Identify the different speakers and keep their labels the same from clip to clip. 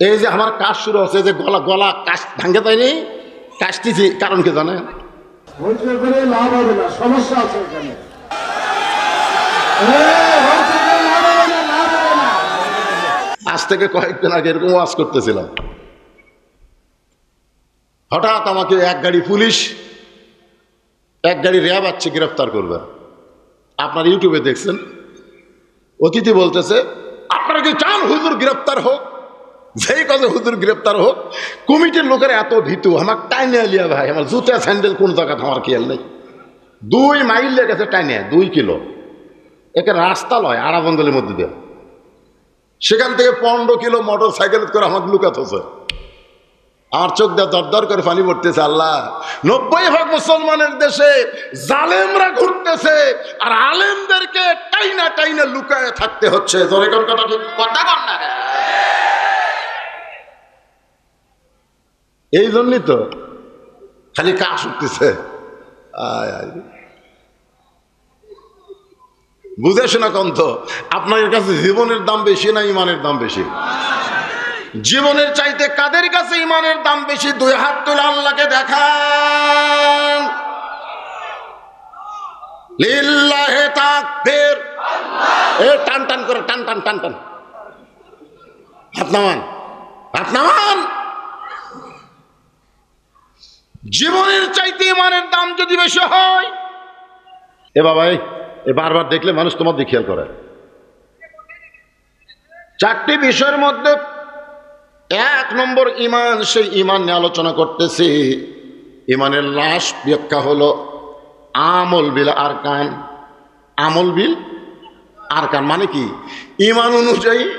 Speaker 1: এই যে আমার কাজ শুরু হচ্ছে যে গলা গলা কাশ ভাঙ্গে যায়নি কাশতেছি কারণ কি জানেন?
Speaker 2: লাভ হবে না সমস্যা আছে এখানে।
Speaker 1: আজ থেকে কয়েকদিন আগে এরকম ওয়াজ করতেছিলাম। হঠাৎ আমাকে এক গাড়ি পুলিশ এক গাড়ি র্যাব আছে গ্রেফতার করবে। আপনার ইউটিউবে দেখছেন? অতিথি বলতেছে আপনারা কি চান হুজুর গ্রেফতার হোক? যেই কাজে হুজুর গ্রেপ্তার হোক, কমিটির লোকের এত ভীতু আমার টাইনে লিয়া ভাই, আমার জুতা স্যান্ডেল কোন জায়গাতে আমার খেয়াল নেই? দুই মাইল লেগেছে টাইনে, দুই কিলো। একে রাস্তা লয় আড়াবঙ্গলের মধ্যে দিয়ে। সেখান থেকে পনেরো কিলো মোটর সাইকেল করে আমাকে লুকাতেছে আমার চোখ দিয়ে দরদর করে পানি পড়তেছে, আল্লাহ। নব্বই ভাগ মুসলমানের দেশে জালেমরা ঘুরতেছে, আর আলেমদেরকে টাইনা টাইনা লুকায় থাকতে হচ্ছে। কথা ঠিক? কথা না রে। এই জন্যই তো। খালি কাশ উঠতেছে। বুঝে শোনা কন্থ আপনার কাছে জীবনের দাম বেশি না ইমানের দাম বেশি? জীবনের চাইতে কাদের কাছে ইমানের দাম বেশি? দুই হাত তুলে আল্লাহকে দেখান। টান টান করে, টান টান টান টান। হাত নামান। জীবনের চাইতে ইমানের দাম যদি বেশি হয়। এ বাবা এ বারবার দেখলে মানুষ তোমার দিকে খেয়াল করে। চারটি বিষয়ের মধ্যে এক নম্বর ইমান, সেই ইমান নিয়ে আলোচনা করতেছি। ইমানের লাশ ব্যাখ্যা হলো আমল বিল আরকান। আমল বিল আরকান মানে কি? ইমান অনুযায়ী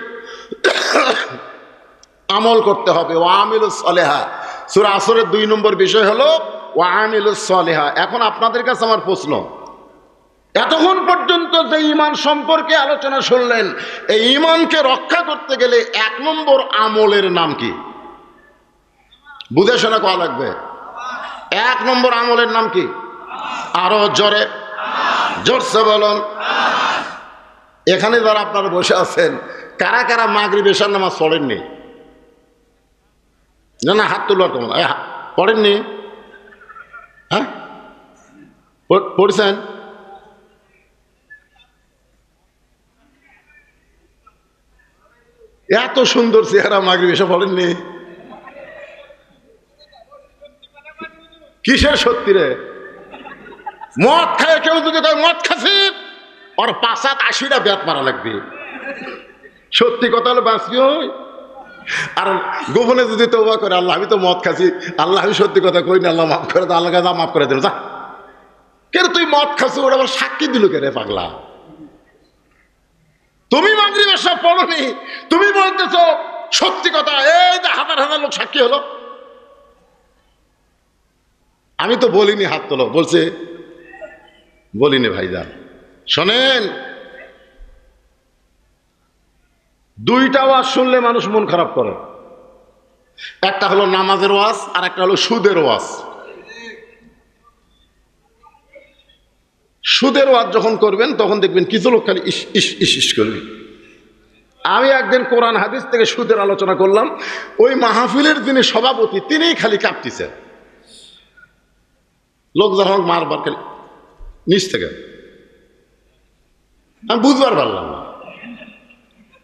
Speaker 1: আমল করতে হবে। ও আমিল সলেহা সুরা আসরের দুই নম্বর বিষয় হলো ও সলেহা। এখন আপনাদের কাছে আমার প্রশ্ন। এতক্ষণ পর্যন্ত যে ইমান সম্পর্কে আলোচনা শুনলেন, এই ইমানকে রক্ষা করতে গেলে এক নম্বর আমলের নাম কি? বুঝে শোনা কয়া লাগবে? এক নম্বর আমলের নাম কি? আরও জোরে। জোরসে বলুন। এখানে যারা আপনারা বসে আছেন, কারা কারা মাগরি বেশার নামাজ পড়েননি? না না, হাত তোলার কেমন পড়েননি? হ্যাঁ? পড়ছেন? এত সুন্দর চেহারা মাগরি এসে পড়েননি? কিসের সত্যি রে? মদ খায় কেউ যদি মদ খাসি? ওর পাঁচাত আশিটা ব্যাত মারা লাগবে। সত্যি কথা হলো বাঁচবি ওই? আর গোপনে যদি তোবা করে, আল্লাহ, আমি তো মদ খাসি আল্লাহ, আমি সত্যি কথা কই না, আল্লাহ মাফ করে দাও, আল্লাহ যা মাফ করে দেবো যা। কেন তুই মদ খাসি ওরা আবার সাক্ষী দিল কে রে পাগলা? তুমি মাগরি ব্যবসা পড়নি, তুমি বলতেছ, সত্যি কথা, এই যে হাজার হাজার লোক সাক্ষী হলো। আমি তো বলিনি হাত তোলো, বলছে, বলিনি ভাইজান। শোনেন দুইটা ওয়াজ শুনলে মানুষ মন খারাপ করে। একটা হলো নামাজের ওয়াজ, আর একটা হলো সুদের ওয়াজ। সুদের ওয়াজ যখন করবেন, তখন দেখবেন কিছু লোক খালি ইস ইস ইস করবে। আমি একদিন কোরআন হাদিস থেকে সুদের আলোচনা করলাম, ওই মাহফিলের যিনি সভাপতি, তিনিই খালি কাঁপতেছেন লোক যখন মারবার খালি নিচ থেকে। আমি বুঝবার পারলাম না।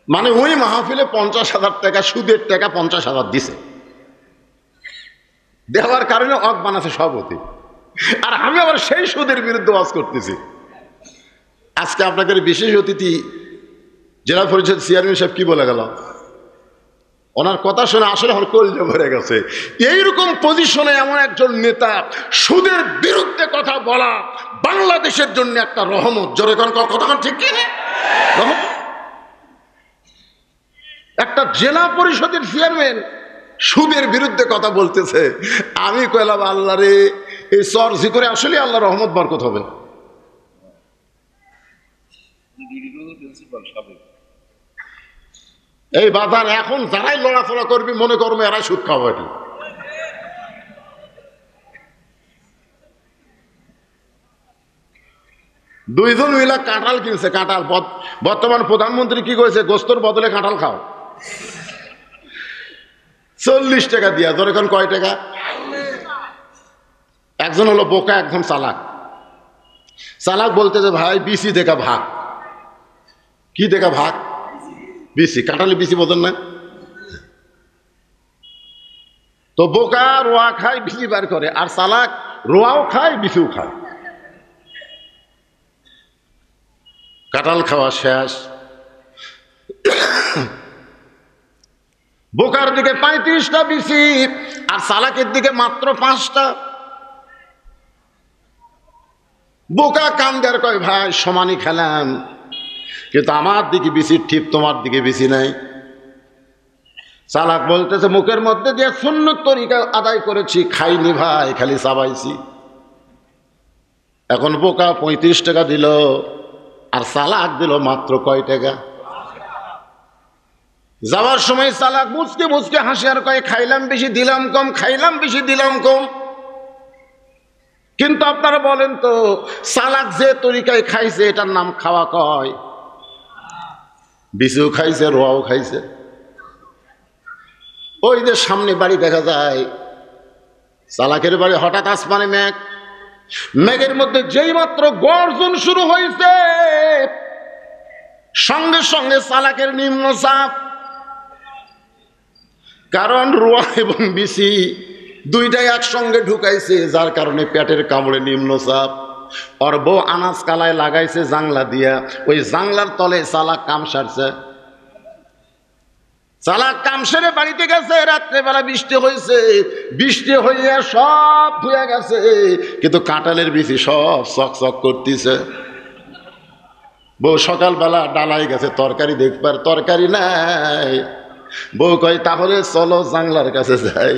Speaker 1: মানে ওই মাহফিলে পঞ্চাশ হাজার টাকা, সুদের টাকা পঞ্চাশ হাজার দিছে। দেওয়ার কারণে অক বানাছে সভাপতি। আর আমি আবার সেই সুদের বিরুদ্ধে ওয়াজ করতেছি। আজকে আপনাদের বিশেষ অতিথি, জেলা পরিষদ চেয়ারম্যান সাহেব কি বলে গেল? ওনার কথা শুনে আসলে আমার কলজে ভরে গেছে। এইরকম পজিশনে এমন একজন নেতা, সুদের বিরুদ্ধে কথা বলা বাংলাদেশের জন্য একটা রহমত। জোরে কথা ঠিক কি? রহমত? একটা জেলা পরিষদের চেয়ারম্যান সুদের বিরুদ্ধে কথা বলতেছে। আমি কইলাম, আল্লাহ রে, এই চর্জি করে আসলে আল্লাহ রহমত বরকত হবে এই বাজার এখন যারাই লড়াচড়া করবি, মনে করব এরাই সুদ খাওয়াবি দুইজন মিলা কাঁঠাল কিনছে, কাঁঠাল। বর্তমান প্রধানমন্ত্রী কি করেছে গোস্তর বদলে কাঁঠাল খাও। চল্লিশ টাকা দিয়া তোর এখন কয় টাকা? একজন হলো বোকা, একজন চালাক। চালাক বলতে যে, ভাই, বিসি দেখা ভাগ। কি দেখা ভাগ? বিসি কাটালে বিসি বোঝেন না? তো বোকা রোয়া খায়, বিসি বার করে, আর চালাক রোয়াও খায়, বিসিও খায়। কাঁঠাল খাওয়া শেষ। বোকার দিকে পঁয়ত্রিশটা বিসি আর সালাকের দিকে মাত্র পাঁচটা। বোকা কান্দার কয়, ভাই, সমানই খেলাম। কিন্তু আমার দিকে বেশি ঠিক তোমার দিকে বেশি নাই। চালাক বলতেছে, মুখের মধ্যে দিয়ে শূন্য তরিকা আদায় করেছি, খাইনি ভাই, খালি চাবাইছি। এখন বোকা পঁয়ত্রিশ টাকা দিল, আর চালাক দিল মাত্র কয় টাকা? যাওয়ার সময় চালাক মুচকে মুচকে হাসি আর কয়ে, খাইলাম বেশি, দিলাম কম, খাইলাম বেশি, দিলাম কম। কিন্তু আপনারা বলেন তো, চালাক যে তরিকায় খাইছে, এটার নাম খাওয়া কয়? বিচু খাইছে, রোয়াও খাইছে। ওই যে সামনে বাড়ি দেখা যায়, চালাকের বাড়ি হঠাৎ আসমানে মেঘ। মেঘের মধ্যে যেই মাত্র গর্জন শুরু হয়েছে, সঙ্গে সঙ্গে চালাকের নিম্ন চাপ কারণ রোয়া এবং বিসি দুইটাই একসঙ্গে ঢুকাইছে, যার কারণে পেটের কামড়ে নিম্ন চাপ। ওর বউ আনাজ কালায় লাগাইছে জাংলা দিয়া। ওই জাংলার তলে চালাক কাম সারছে। চালাক কাম সেরে বাড়িতে গেছে, রাত্রেবেলা বৃষ্টি হয়েছে বৃষ্টি হইয়া সব ধুয়ে গেছে, কিন্তু কাঁটালের বিচি সব চক চক করতেছে। বউ সকালবেলা ডালাই গেছে, তরকারি দেখবার তরকারি নাই। বউ কয়, তাহলে চলো জাংলার কাছে যাই।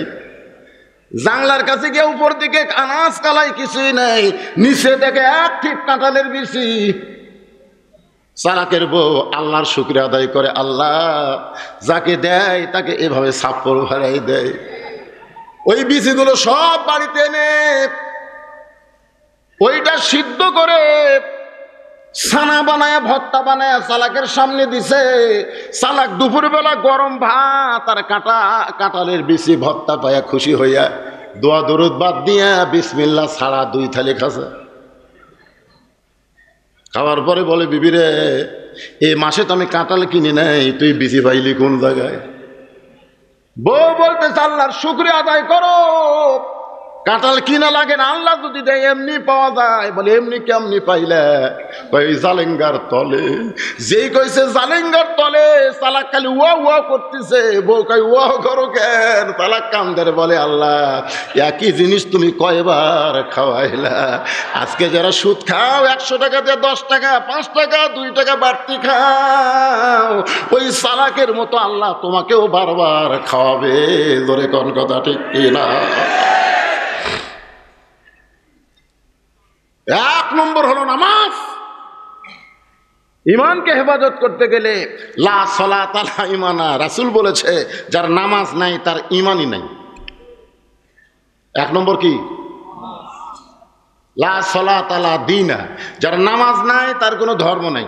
Speaker 1: জাংলার কাছে গিয়ে উপর দিকে আনাজ কালাই কিছুই নাই, নিচে দেখে এক ঠিক কাঁঠালের বেশি। সারাকের বউ আল্লাহর শুক্রিয়া আদায় করে, আল্লাহ যাকে দেয় তাকে এভাবে সাপ্পর ভাড়াই দেয়। ওই বিচিগুলো সব বাড়িতে এনে ওইটা সিদ্ধ করে ছানা বানায় ভত্তা বানায়, চালাকের সামনে দিছে। চালাক দুপুরবেলা গরম ভাত আর কাটা কাটালের বেশি ভত্তা পায়া খুশি হইয়া দোয়া দরুদ বাদ দিয়া বিসমিল্লা ছাড়া দুই থালি খাসে খাওয়ার পরে বলে বিবিরে এই মাসে তো আমি কাঁটাল কিনি নাই, তুই বিসি পাইলি কোন জায়গায়? বউ বলতে, আল্লাহর শুক্রিয়া আদায় করো। কাঁঠাল কিনা লাগে না, আল্লাহ যদি দেয়, এমনি পাওয়া যায়। বলে, এমনি কেমনি পাইলে? ওই জালেঙ্গার তলে। যেই কইছে জালেঙ্গার তলে, তালাক খালি উয়া উয়া করতেছে। বউ কই উয়া করো কেন? তালাক কামদের বলে, আল্লাহ, একই জিনিস তুমি কয়বার খাওয়াইলা। আজকে যারা সুদ খাও, একশো টাকা দিয়ে দশ টাকা, পাঁচ টাকা, দুই টাকা বাড়তি খাও। ওই সালাকের মতো আল্লাহ তোমাকেও বারবার খাওয়াবে। ধরে কোন কথা ঠিক কিনা? এক নম্বর হলো নামাজ। ইমানকে হেফাজত করতে গেলে, লা সলা তালা ইমানা, রাসুল বলেছে, যার নামাজ নাই, তার ইমানই নাই। এক নম্বর কি? লা সলা তালা দিনা, যার নামাজ নাই, তার কোনো ধর্ম নাই।